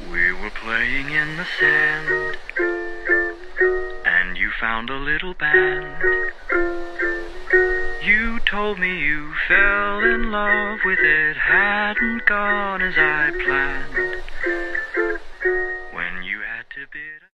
We were playing in the sand, and you found a little band. You told me you fell in love with it, hadn't gone as I planned. When you had to bid.